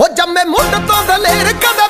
ਉਹ ਜੰਮੇ ਮੁੱਢ ਤੋਂ ਦਲੇਰ ਕਦੇ